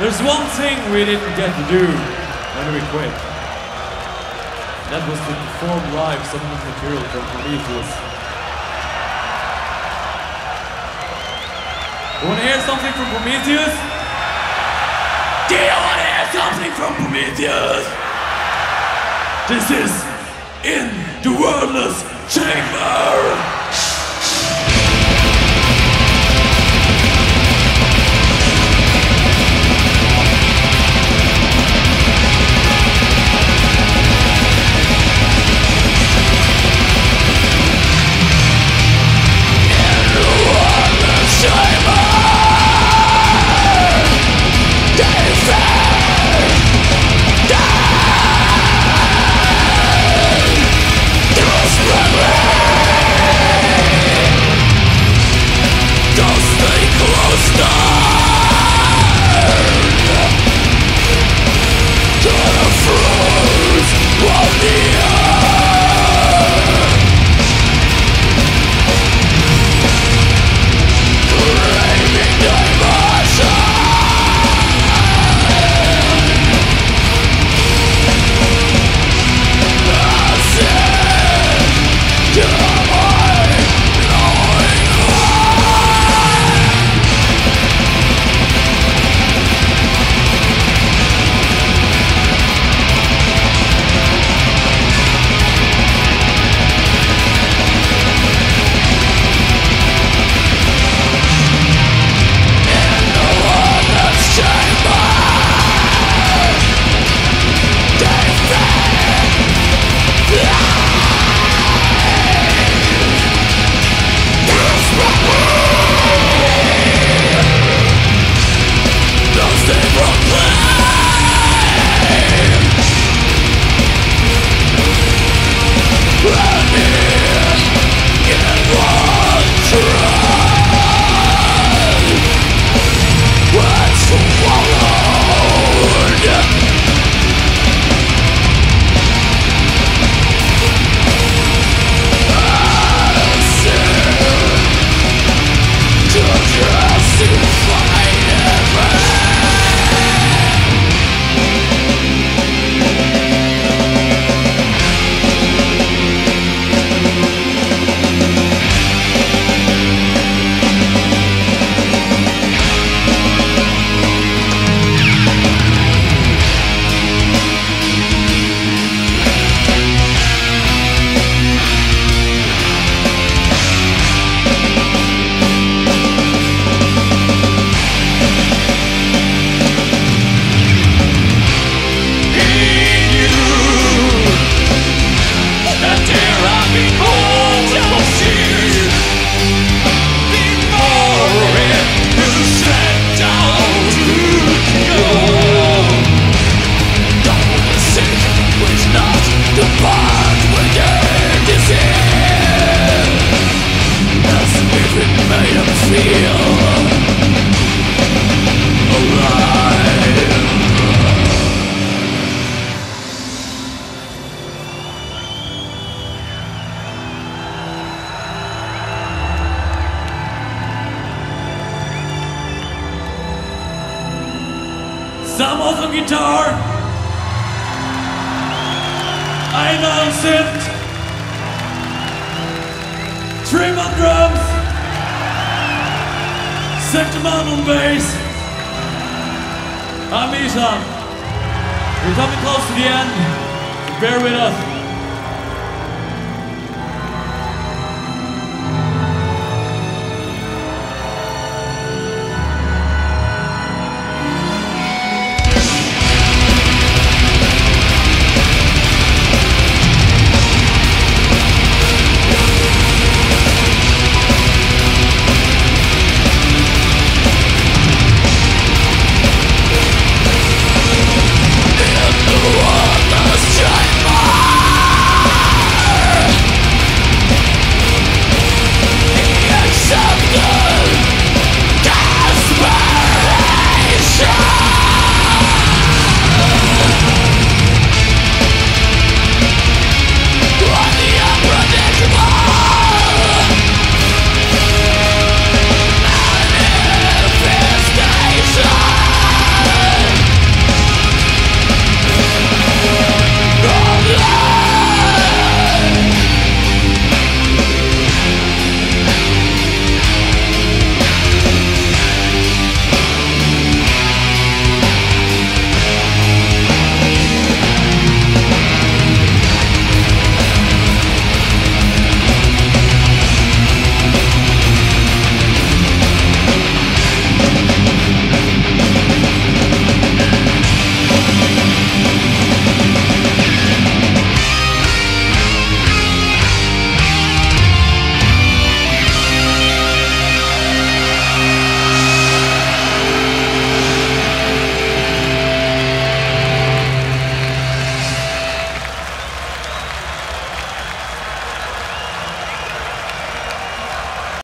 There's one thing we didn't get to do when we quit. That was to perform live some of the material from Prometheus. You wanna hear something from Prometheus? Do you wanna hear something from Prometheus? This is In the Wordless Chamber! Samoth on guitar. On synth. Trym on drums. Secthdamon on bass. I'm Ihsahn. We're coming close to the end. Bear with us.